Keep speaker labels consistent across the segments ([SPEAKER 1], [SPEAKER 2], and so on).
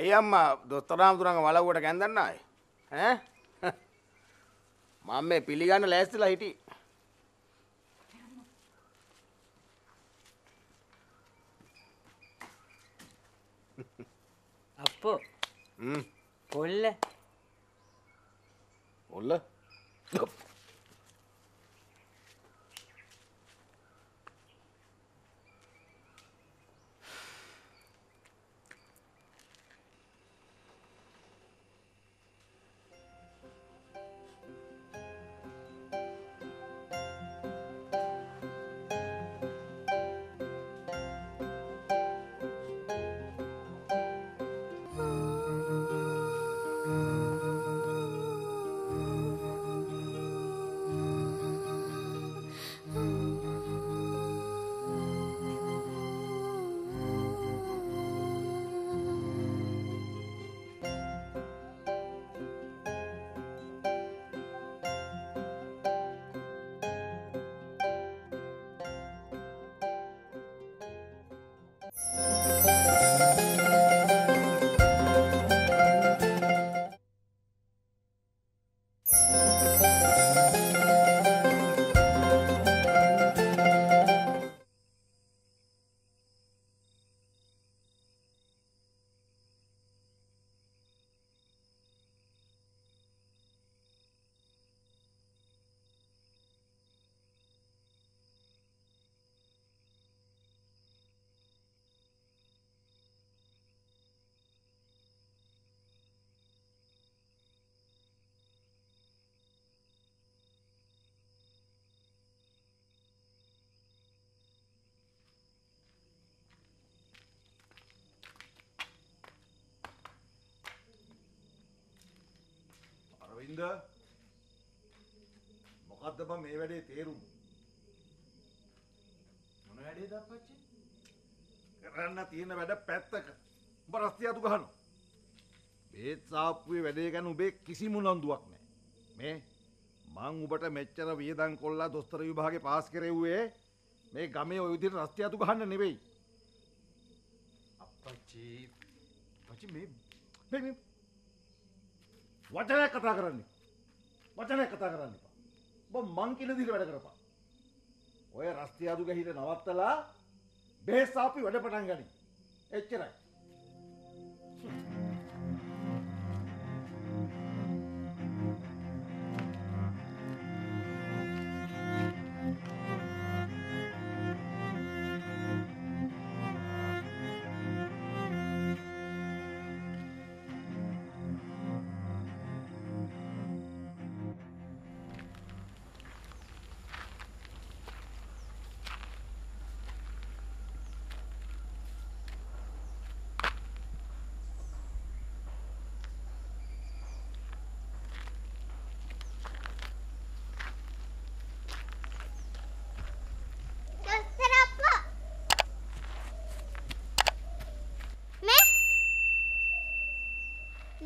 [SPEAKER 1] ඇයි අම්මා දොස්තරාමුතුරන්ග වලව්වට කැන්දන්න අය මං මේ පිළිගන්න ලෑස්තිලා හිටි.
[SPEAKER 2] අප්පෝ. කොල්ල.
[SPEAKER 1] ඔල්ල
[SPEAKER 3] අරවින්ද මොකක්ද බං මේ වැඩේ තේරුම?
[SPEAKER 1] මොන වැඩේ දප්පච්චි
[SPEAKER 3] කරන්න තියෙන වැඩ පැත්තක. උඹ රස්තියාතු ගහන බේත් සාප්පුවේ වැඩේ ගැන උබේ කිසි මුනන්දුවක් නෑ මේ මං උබට මෙච්චර වියදන් කොල්ලා දොස්තර විභාගේ පාස් කරෙව්වේ මේ ගමේ ඔය විදිහට රස්තියාතු ගහන්න නෙවෙයි.
[SPEAKER 1] අපච්චි පචි මේ
[SPEAKER 3] මේ මේ වචනයක් කතා කරන්න වචනයක් කතා කරන්න එපා. ඔබ මං කියන විදිහට වැඩ කරපන්. ඔය රස්තියාදු ගහිට නවත්තලා බෙහෙත් සාපි වැඩ පටන් ගනි. එච්චරයි.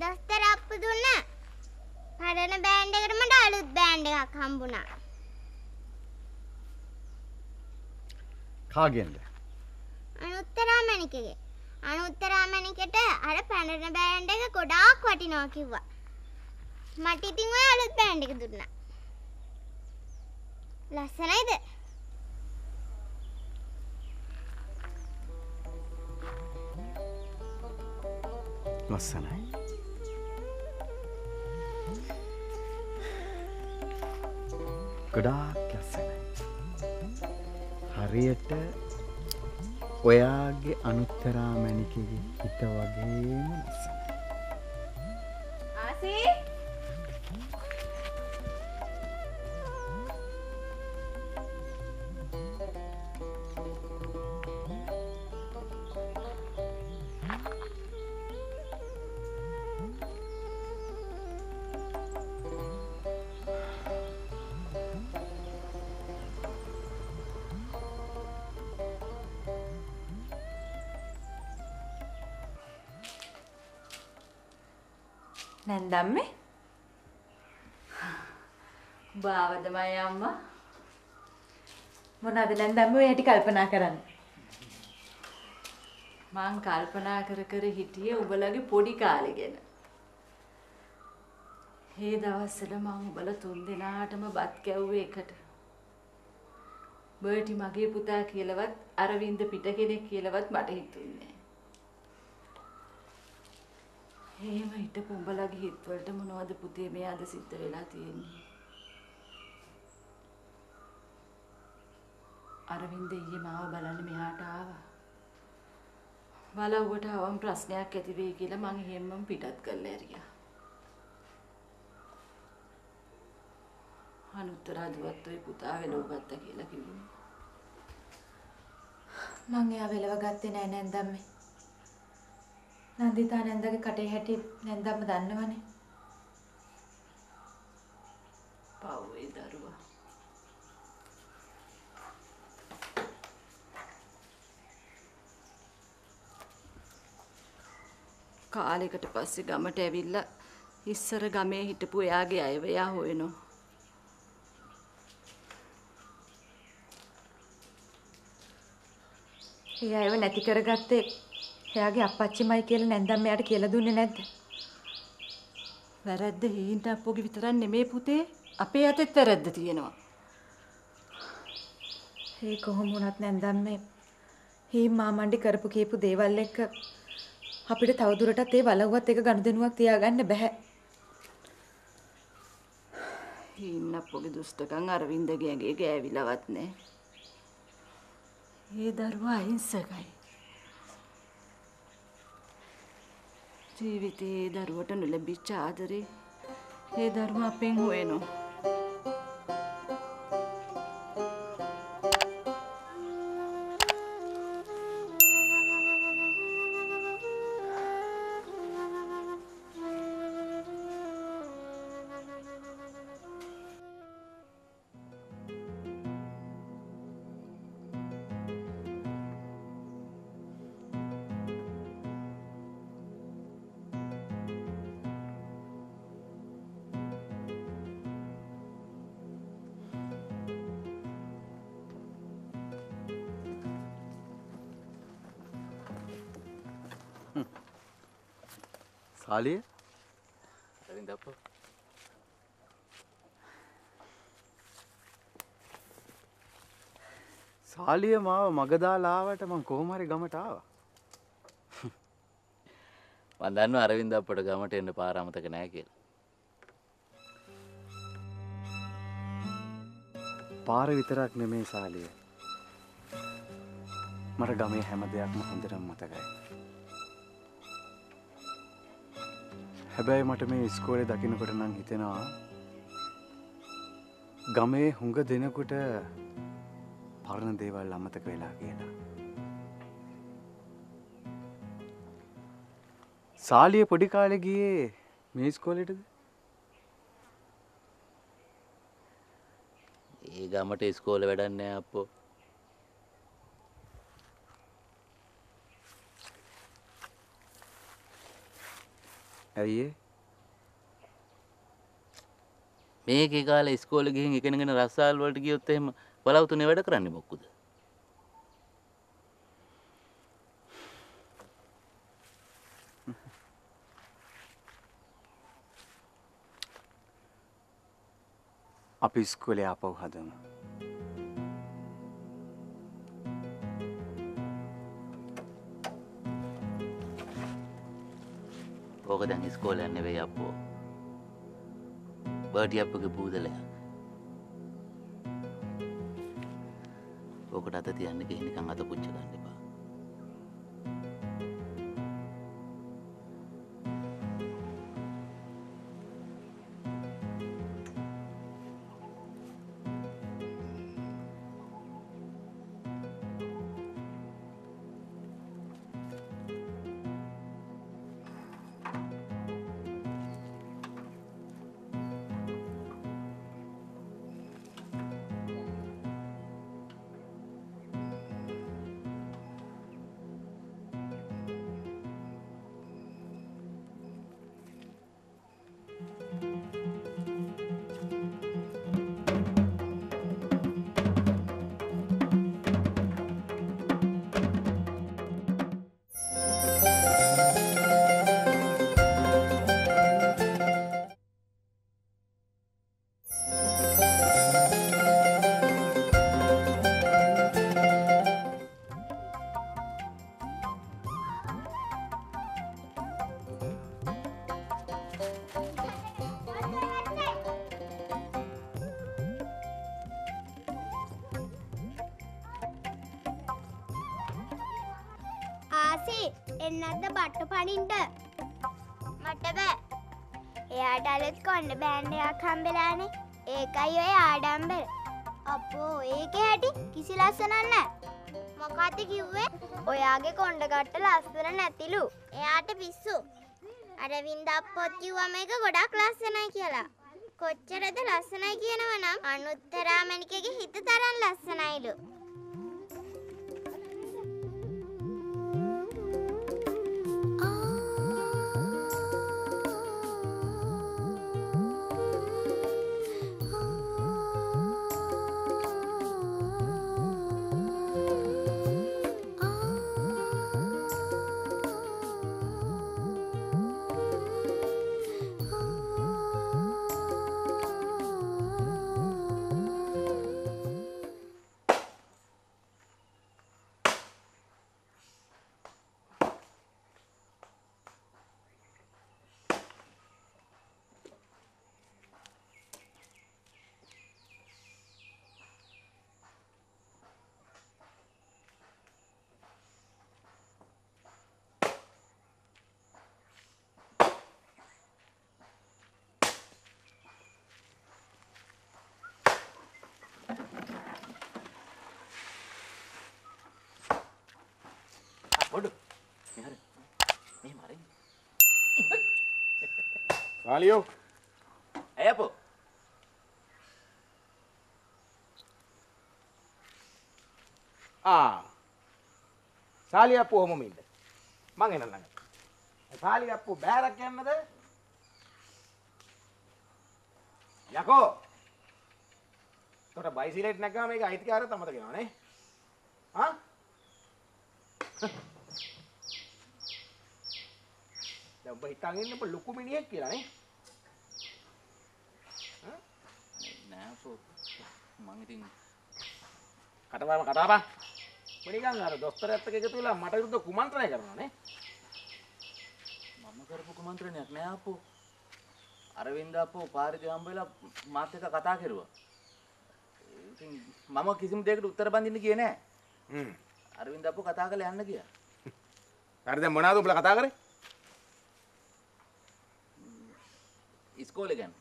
[SPEAKER 4] දොස්තර අප්පු දුන්න. පරණ බෑන්ඩ් එකට මට අලුත් බෑන්ඩ් එකක් හම්බුණා.
[SPEAKER 3] කාගෙන්ද?
[SPEAKER 4] අනුත්තරා මැණිකගේ අනුත්තරා මැණිකට අර පැරණ බෑන්ඩ් එක ගොඩාක් වටිනවා කිව්වා. මට ඉතින් ඔය අලුත් බෑන්ඩ් එක දුන්නා. ලස්සනයිද?
[SPEAKER 5] ලස්සනයි ගොඩාක් ලස්සනයි හරියට ඔයාගේ අනුත්තරා මැණිකගේ හිත වගේම ලස්සනයි
[SPEAKER 6] නැන්දම්මේ බාවදමයි අම්මා? මොනවද නැන්දම්මේ ඔය හැටි කල්පනා කරන්නේ. මං කල්පනා කර කර හිටියේ උඹලගේ පොඩි කාලේ ගැන. ඒ දවස්වල මං උඹලා තුන් දෙනාටම බත් කැව්වේ එකට. බර්ටි මගේ පුතා කියලාවත් අරවින්ද පිට කෙනෙක් කියලාවත් මට හිතුන්නේ නෑ. එහෙම හිටපු උඹලගේ හිතවලට මොනවද පුතේ මේ අද සිද්ධ වෙලා තියෙන්නේ? අරවින්ද ඊයේ මාව බලන්න මෙහාට ආවා. බලව්වට අවම් ප්‍රශ්නයක් ඇති වෙයි කියලා මං එහෙම්මම පිටත් කරලා ඇරියා. අනුත්තර හදුවත් ඔය පුතා වෙලව ගත්තා කියලා කිව්වා.
[SPEAKER 7] මං එයා වෙලව ගත්තේ නෑ නැන්දම්මේ. නන්දිතා නැන්දගේ කටේ හැටි නැන්දම්ම දන්නවනේ.
[SPEAKER 6] පව් ඒ දරුවා. කාලෙකට පස්සේ ගමට ඇවිල්ලා ඉස්සර ගමේ හිටපු එයාගේ අයව එයා හොයනවා.
[SPEAKER 7] ඒ අයව නැති කරගත්තේ එයාගේ අප්පච්චිමයි කියලා නැන්දම් එයාට කියලා දුන්නේ නැද්ද?
[SPEAKER 6] වැරද්ද හීන්ට අප්පෝගේ විතරක් නෙමේ පුතේ අපේ අතෙත් වැරද්ද තියෙනවා.
[SPEAKER 7] ඒ කොහොම වුණත් නැන්දම්මේ හී මාමණ්ඩි කරපු කියපු දේවල් එක්ක අපිට තවදුරටත් ඒ බලව්වත් එක ගනුදෙනුවක් තියාගන්න බෑ.
[SPEAKER 6] හීන් අප්පෝගේ දුෂ්ටකම් අරවින්දගේ ඇඟේ ගෑවිලවත් නෑ. ඒ දරුවා අහිංසකයි. ජීවිතේ ඒ දරුවට නොලැබිච්ච ආදරේ ඒ දරුවා අපෙන් හොයනවා.
[SPEAKER 5] සාලිය
[SPEAKER 2] අරවින්ද අප්පෝ
[SPEAKER 5] සාලිය මාව මගදාලාවට මං කොහොමරි ගමට ආවා.
[SPEAKER 2] මන් දන්නවා අරවින්ද අප්පට ගමට එන්න පාර අමතක නෑ කියලා.
[SPEAKER 5] පාර විතරක් නෙමේ සාලිය. මට ගමේ හැම දෙයක්ම හොඳටම මතකයි. හැබැයි මට මේ ඉස්කෝලේ දකිනකොට නම් හිතෙනවා ගමේ හුඟ දෙනකුට පරණ දේවල් අමතක වෙලා කියලා. සාලිය පොඩි කාලෙ ගියේ මේ ඉස්කෝලෙටද?
[SPEAKER 2] ඒ ගමට ඉස්කෝලේ වැඩක් නෑ අප්පෝ.
[SPEAKER 5] ඇයි ඒ?
[SPEAKER 2] මේකේ කාලේ ඉස්කෝලේ ගිහින් ඉගෙනගෙන රස්සාල් වලට ගියොත් එහෙම බලවතුනේ වැඩ කරන්නේ මොකද?
[SPEAKER 5] අපි ඉස්කෝලේ ආපහු හදමු.
[SPEAKER 2] ඕක දැන් ඉස්කෝලයක් නෙවෙයි අප්පෝ. බර්ටි අප්පගේ බූදලයක්. ඕකට අත තියන්න ගිහින් නිකන් අත පුච්ච ගන්න එපා.
[SPEAKER 4] රෝසි එන්නත්ද බට්ට පනින්ට මට බෑ. එයාට අලුත් කොන්ඩ බෑන්ඩයක් හම්බෙලානේ. ඒකයි ඔය ආඩම්බර අපෝ ඒක හැටි කිසි ලස්සනන්න මොකක්ද කිව්වේ? ඔයාගේ කොන්්ඩගට්ට ලස්සන නැතිලු. එයාට පිස්සු. අරවින්ද අපොත් කිව්වම එක ගොඩක් ලස්සනයි කියලා. කොච්චරද ලස්සනයි කියනවනම් අනුත්තරාමණිකගේ හිත තරම් ලස්සනයිලු
[SPEAKER 2] මෙහර මෙ මරින්
[SPEAKER 1] සාලියෝ
[SPEAKER 2] ඇයපෝ
[SPEAKER 1] ආ. සාලි අප්පු ඔහොම ඉන්න. මං එන්න ළඟ. සාලි අප්පු බෑරක් යන්නද? යකෝ. තොට බයිසිලෙට් නැගම මේක අයිතිකාර තමත කෙනවානේ හා දැන් ඔබ හිතාගෙන ඉන්න ඔබ ලොකු මිනිහෙක් කියලානේ
[SPEAKER 2] නෑපෝ මං ඉතින්
[SPEAKER 1] කටවම කතාපා මනිකන් අර දොස්තර ඇත්තක එකතු වෙලා මට විරුද්ධ කුමන්ත්‍රණය කරනවානේ
[SPEAKER 2] මම කරපු කුමන්ත්‍රණයක් නෑ අපෝ අරවින්ද අපෝ පාරිදි හම්බෙලා මාත් එක්ක කතා කෙරුවා. ඉතින් මම කිසිම දෙයකට උත්තර බඳින්න ගියේ නෑ.
[SPEAKER 1] හ්ම්.
[SPEAKER 2] අරවින්ද අපෝ කතා කරලා යන්න ගියා.
[SPEAKER 1] හරි දැන් මොනවද උඹලා කතා කරේ
[SPEAKER 2] ඉස්කෝලේ ගැන.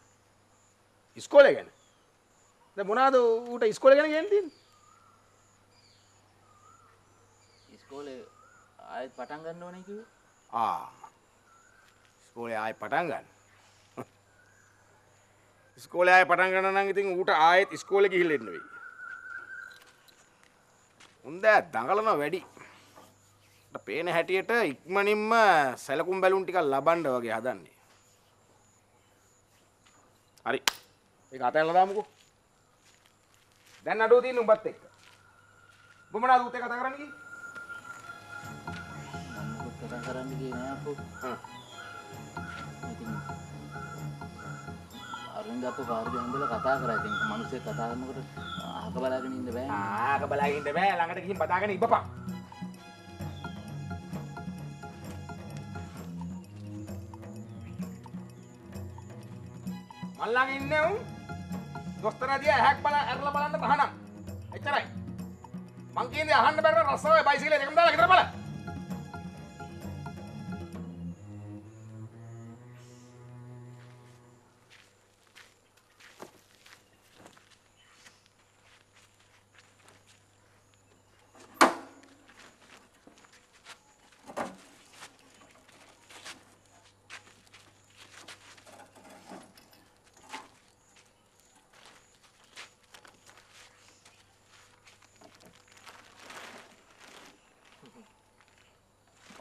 [SPEAKER 1] ඉස්කෝලේ ගැන? දැන් මොනවද ඌට ඉස්කෝලේ ගැන කියන්නේ තියෙන්නේ?
[SPEAKER 2] ඉස්කෝලේ ආයෙත් පටන් ගන්න ඕනේ කිව්වා.
[SPEAKER 1] ආ. ඉස්කෝලේ ආයෙ පටන් ගන්න. ඉස්කෝලේ ආයෙ පටන් ගන්න නම් ඉතින් ඌට ආයෙත් ඉස්කෝලේ ගිහිල්ලා එන්න වෙයි. උන්ද දඟලන වැඩි. පේන හැටියට ඉක්මනින්ම සැලකුම් බැලුම් ටිකක් ලබන්න වගේ හදන්නේ හරි. ඒක අතැල්ලා දාමුකෝ දැන් අඩුව තියෙන උඹත් එක්ක. ඌත් එක්ක කතා කරන්නේ කි?
[SPEAKER 2] මම මොකද කතා කරන්න ගියේ නෑ අපෝ. ඉතින් අරවින්ද අපෝ පාරිදි හම්බෙලා කතා කරා. ඉතින් මිනිස්සේ කතා කරනකොට අහක බලාගෙන ඉන්න බෑ.
[SPEAKER 1] ආක බලාගෙන ඉන්න බෑ. ළඟට ගිහින් බදාගෙන ඉබපන් මල්ලඟ ඉන්නේ උන්. දොස්තර දිහා ඇහැක් බල ඇරලා බලන්න තහනම්. එච්චරයි. මං කියන්නේ අහන්න බැරි රස්සාවේ බයිසිකලේ දෙකම දාලා ගෙදර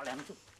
[SPEAKER 1] බල
[SPEAKER 2] බලන්න